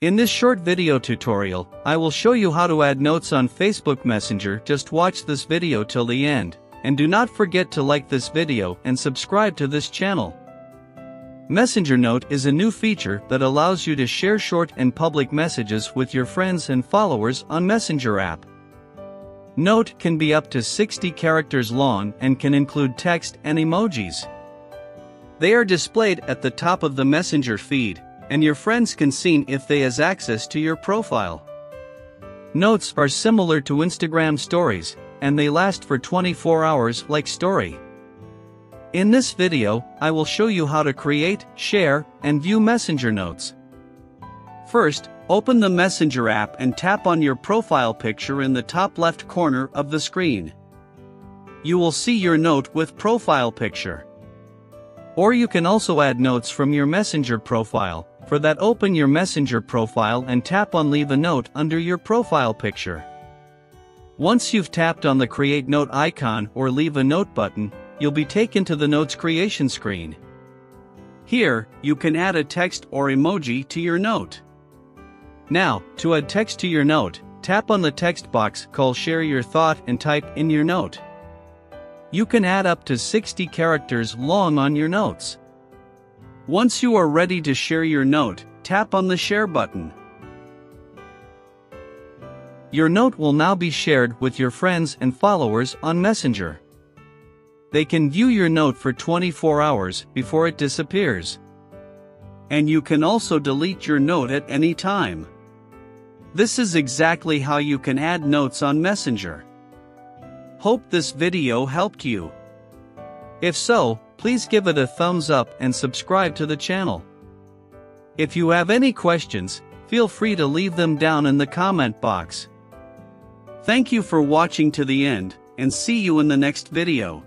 In this short video tutorial, I will show you how to add notes on Facebook Messenger just watch this video till the end, and do not forget to like this video and subscribe to this channel. Messenger Note is a new feature that allows you to share short and public messages with your friends and followers on Messenger app. Note can be up to 60 characters long and can include text and emojis. They are displayed at the top of the Messenger feed, and your friends can see if they has access to your profile. Notes are similar to Instagram stories, and they last for 24 hours like story. In this video, I will show you how to create, share, and view Messenger notes. First, open the Messenger app and tap on your profile picture in the top left corner of the screen. You will see your note with profile picture. Or you can also add notes from your Messenger profile, for that open your Messenger profile and tap on leave a note under your profile picture. Once you've tapped on the create note icon or leave a note button, you'll be taken to the notes creation screen. Here, you can add a text or emoji to your note. Now, to add text to your note, tap on the text box called share your thought and type in your note. You can add up to 60 characters long on your notes. Once you are ready to share your note, tap on the share button. Your note will now be shared with your friends and followers on Messenger. They can view your note for 24 hours before it disappears. And you can also delete your note at any time. This is exactly how you can add notes on Messenger. Hope this video helped you. If so, please give it a thumbs up and subscribe to the channel. If you have any questions, feel free to leave them down in the comment box. Thank you for watching to the end, and see you in the next video.